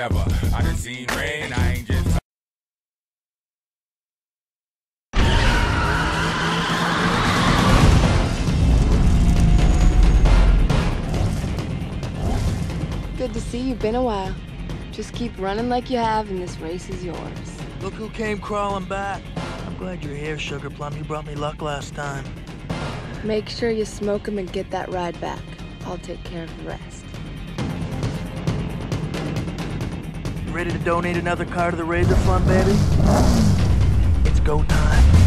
endeavor. I done seen rain, I ain't just. Good to see you. Been a while. Just keep running like you have, and this race is yours. Look who came crawling back. I'm glad you're here, Sugar Plum. You brought me luck last time. Make sure you smoke 'em and get that ride back. I'll take care of the rest. Ready to donate another car to the Razor Fund, baby? It's go time.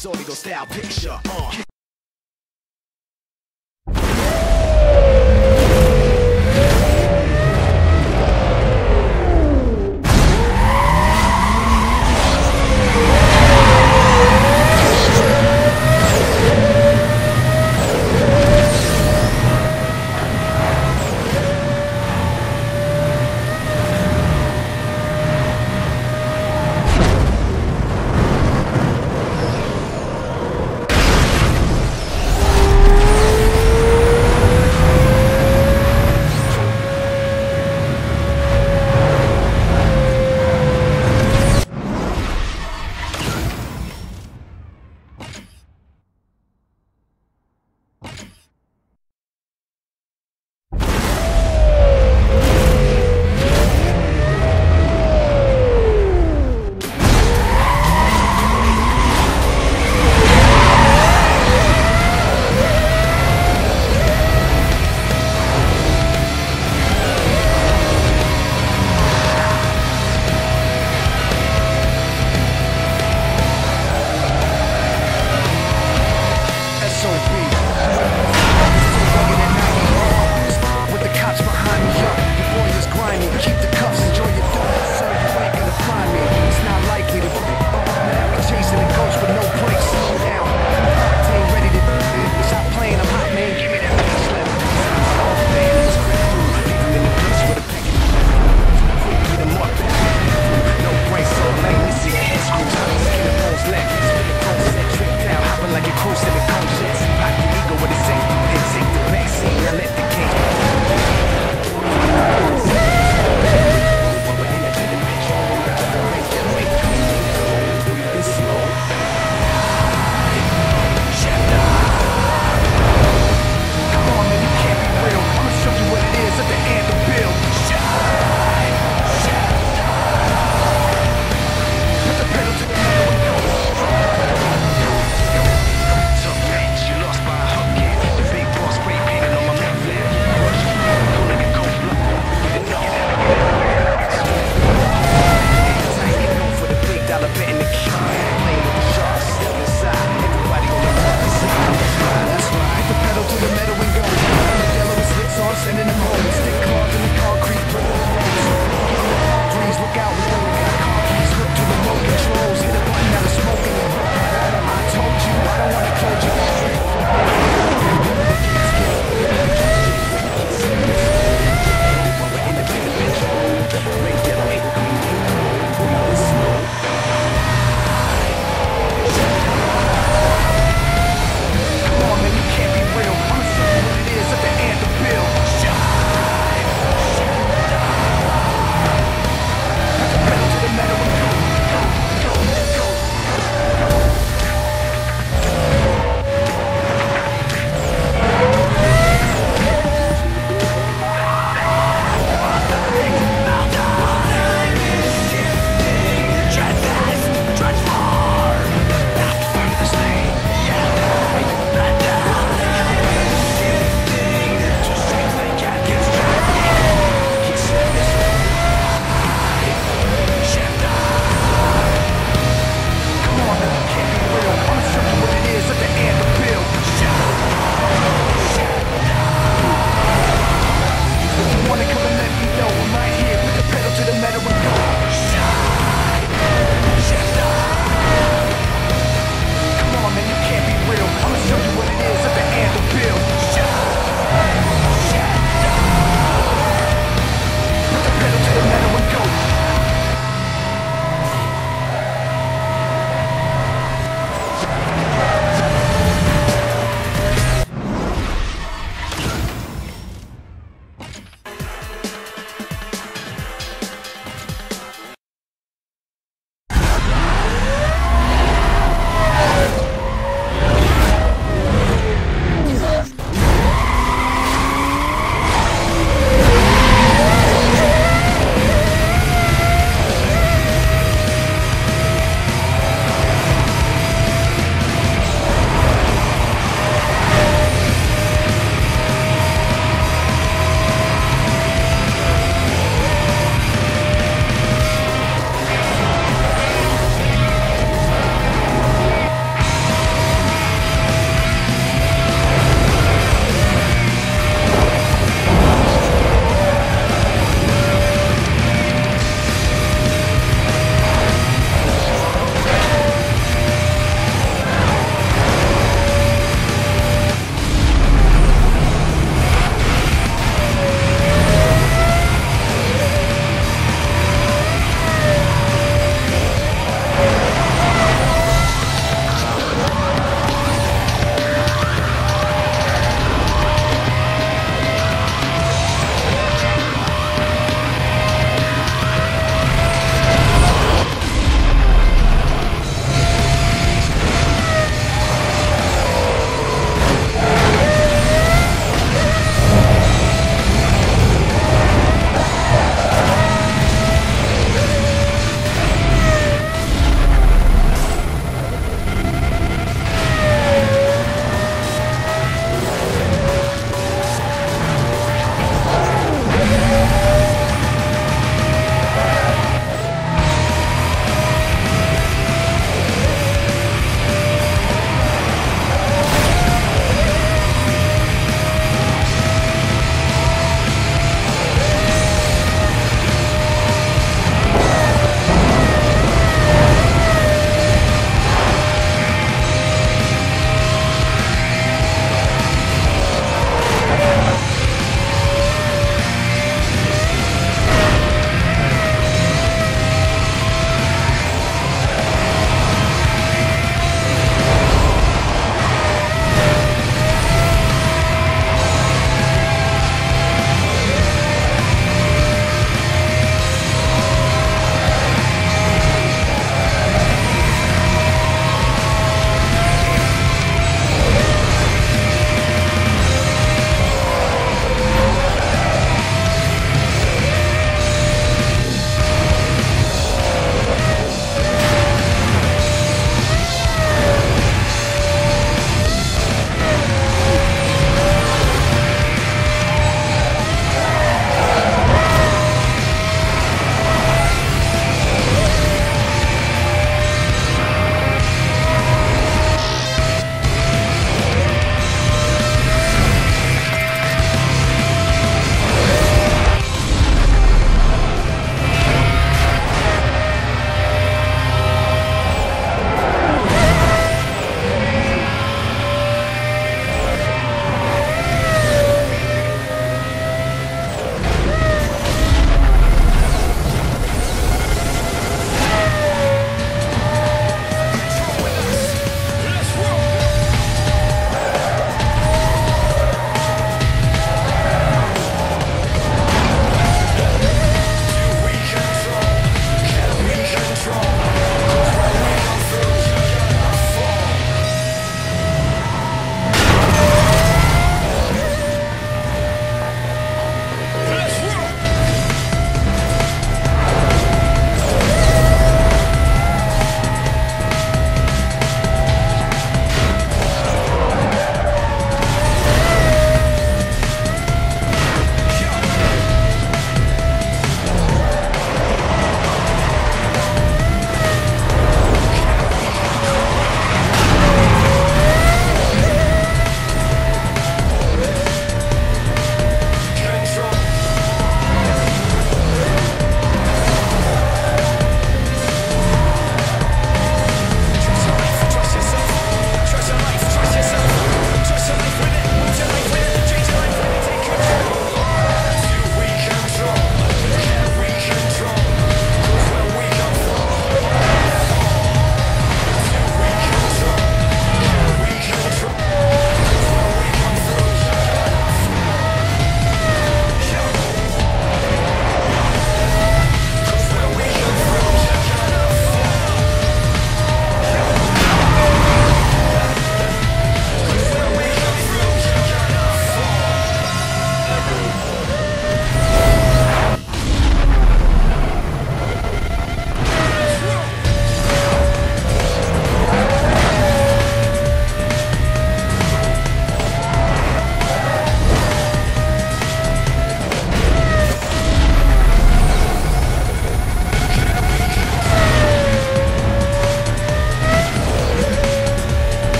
Zodigo style picture. Uh.